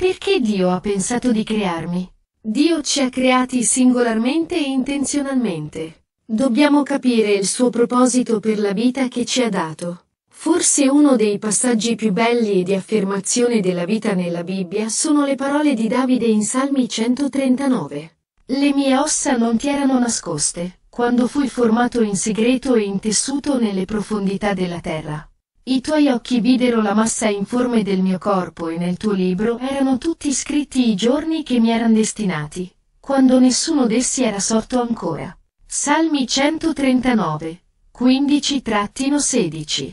Perché Dio ha pensato di crearmi? Dio ci ha creati singolarmente e intenzionalmente. Dobbiamo capire il suo proposito per la vita che ci ha dato. Forse uno dei passaggi più belli e di affermazione della vita nella Bibbia sono le parole di Davide in Salmi 139. Le mie ossa non ti erano nascoste, quando fui formato in segreto e intessuto nelle profondità della terra. I tuoi occhi videro la massa informe del mio corpo e nel tuo libro erano tutti scritti i giorni che mi erano destinati, quando nessuno d'essi era sorto ancora. Salmi 139, 15-16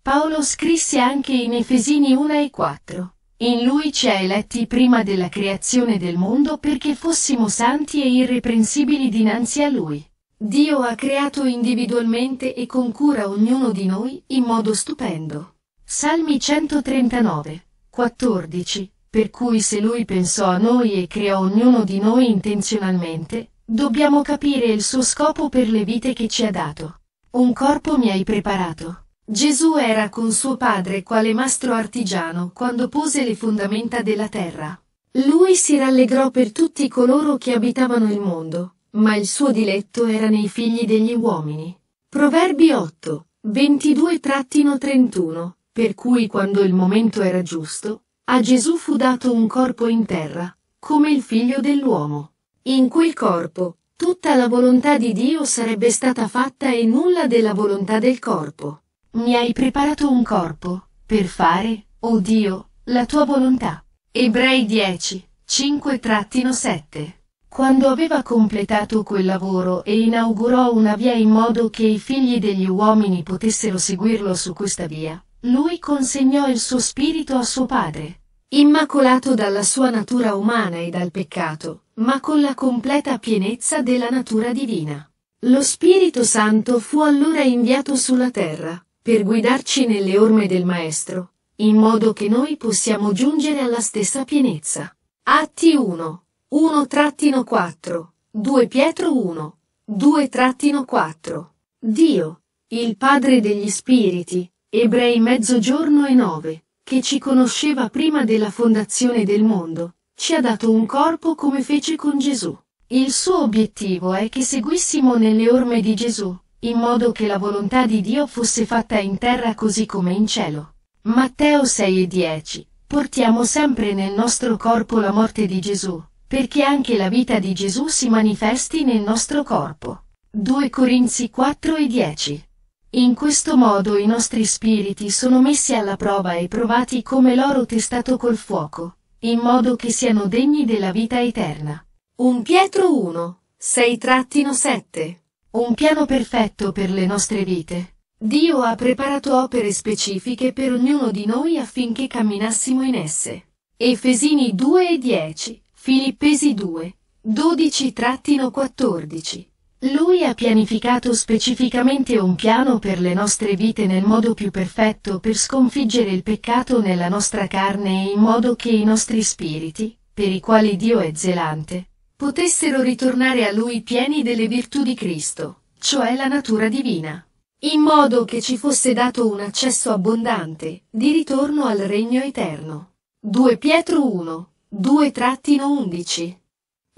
Paolo scrisse anche in Efesini 1 e 4. In lui ci ha eletti prima della creazione del mondo perché fossimo santi e irreprensibili dinanzi a lui. Dio ha creato individualmente e con cura ognuno di noi in modo stupendo. Salmi 139, 14, per cui se lui pensò a noi e creò ognuno di noi intenzionalmente, dobbiamo capire il suo scopo per le vite che ci ha dato. Un corpo mi hai preparato. Gesù era con suo padre quale mastro artigiano quando pose le fondamenta della terra. Lui si rallegrò per tutti coloro che abitavano il mondo, ma il suo diletto era nei figli degli uomini. Proverbi 8, 22-31, per cui quando il momento era giusto, a Gesù fu dato un corpo in terra, come il figlio dell'uomo. In quel corpo, tutta la volontà di Dio sarebbe stata fatta e nulla della volontà del corpo. Mi hai preparato un corpo, per fare, oh Dio, la tua volontà. Ebrei 10, 5-7 Quando aveva completato quel lavoro e inaugurò una via in modo che i figli degli uomini potessero seguirlo su questa via, lui consegnò il suo spirito a suo padre, immacolato dalla sua natura umana e dal peccato, ma con la completa pienezza della natura divina. Lo Spirito Santo fu allora inviato sulla terra, per guidarci nelle orme del Maestro, in modo che noi possiamo giungere alla stessa pienezza. Atti 1, 1-4, 2 Pietro 1, 2-4. Dio, il Padre degli Spiriti, Ebrei mezzogiorno e 9, che ci conosceva prima della fondazione del mondo, ci ha dato un corpo come fece con Gesù. Il suo obiettivo è che seguissimo nelle orme di Gesù, in modo che la volontà di Dio fosse fatta in terra così come in cielo. Matteo 6 e 10. Portiamo sempre nel nostro corpo la morte di Gesù, perché anche la vita di Gesù si manifesti nel nostro corpo. 2 Corinzi 4 e 10. In questo modo i nostri spiriti sono messi alla prova e provati come l'oro testato col fuoco, in modo che siano degni della vita eterna. 1 Pietro 1, 6-7 un piano perfetto per le nostre vite. Dio ha preparato opere specifiche per ognuno di noi affinché camminassimo in esse. Efesini 2 e 10, Filippesi 2, 12-14. Lui ha pianificato specificamente un piano per le nostre vite nel modo più perfetto per sconfiggere il peccato nella nostra carne e in modo che i nostri spiriti, per i quali Dio è zelante, potessero ritornare a lui pieni delle virtù di Cristo, cioè la natura divina, in modo che ci fosse dato un accesso abbondante, di ritorno al regno eterno. 2 Pietro 1, 2-11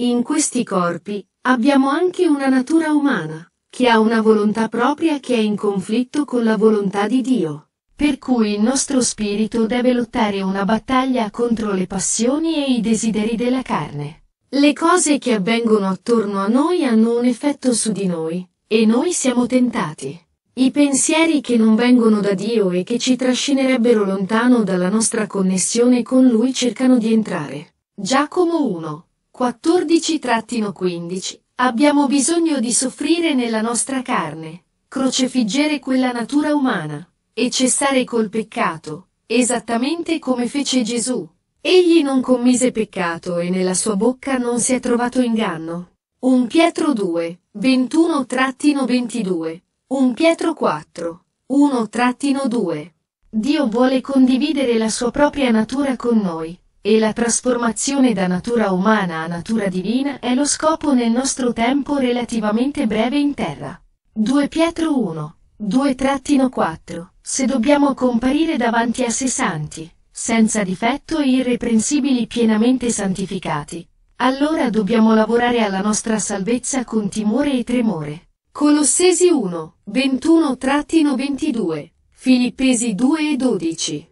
In questi corpi, abbiamo anche una natura umana, che ha una volontà propria che è in conflitto con la volontà di Dio, per cui il nostro spirito deve lottare una battaglia contro le passioni e i desideri della carne. Le cose che avvengono attorno a noi hanno un effetto su di noi, e noi siamo tentati. I pensieri che non vengono da Dio e che ci trascinerebbero lontano dalla nostra connessione con Lui cercano di entrare. Giacomo 1, 14-15 Abbiamo bisogno di soffrire nella nostra carne, crocefiggere quella natura umana, e cessare col peccato, esattamente come fece Gesù. Egli non commise peccato e nella sua bocca non si è trovato inganno. 1 Pietro 2, 21-22, 1 Pietro 4, 1-2. Dio vuole condividere la sua propria natura con noi, e la trasformazione da natura umana a natura divina è lo scopo nel nostro tempo relativamente breve in terra. 2 Pietro 1, 2-4, se dobbiamo comparire davanti a sé santi, senza difetto e irreprensibili pienamente santificati. Allora dobbiamo lavorare alla nostra salvezza con timore e tremore. Colossesi 1, 21-22, Filippesi 2 e 12.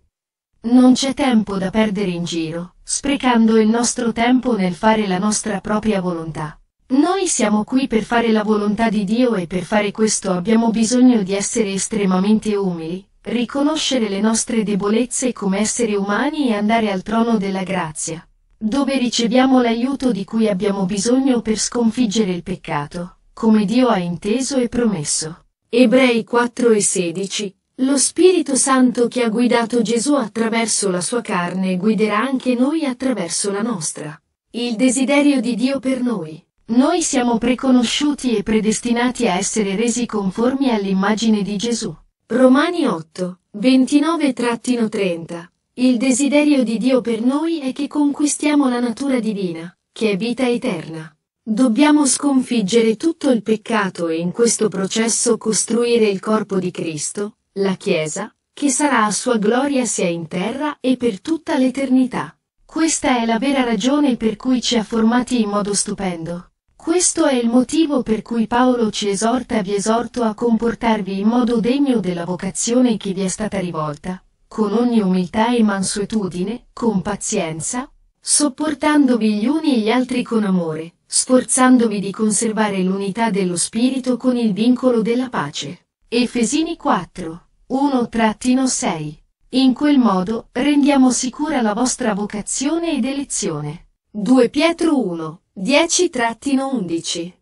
Non c'è tempo da perdere in giro, sprecando il nostro tempo nel fare la nostra propria volontà. Noi siamo qui per fare la volontà di Dio e per fare questo abbiamo bisogno di essere estremamente umili, riconoscere le nostre debolezze come esseri umani e andare al trono della grazia, dove riceviamo l'aiuto di cui abbiamo bisogno per sconfiggere il peccato, come Dio ha inteso e promesso. Ebrei 4 e 16 Lo Spirito Santo che ha guidato Gesù attraverso la sua carne guiderà anche noi attraverso la nostra. Il desiderio di Dio per noi. Noi siamo preconosciuti e predestinati a essere resi conformi all'immagine di Gesù. Romani 8, 29-30 Il desiderio di Dio per noi è che conquistiamo la natura divina, che è vita eterna. Dobbiamo sconfiggere tutto il peccato e in questo processo costruire il corpo di Cristo, la Chiesa, che sarà a sua gloria sia in terra e per tutta l'eternità. Questa è la vera ragione per cui ci ha formati in modo stupendo. Questo è il motivo per cui Paolo ci esorta vi esorto a comportarvi in modo degno della vocazione che vi è stata rivolta, con ogni umiltà e mansuetudine, con pazienza, sopportandovi gli uni e gli altri con amore, sforzandovi di conservare l'unità dello spirito con il vincolo della pace. Efesini 4, 1-6 In quel modo rendiamo sicura la vostra vocazione ed elezione. 2 Pietro 1, 10-11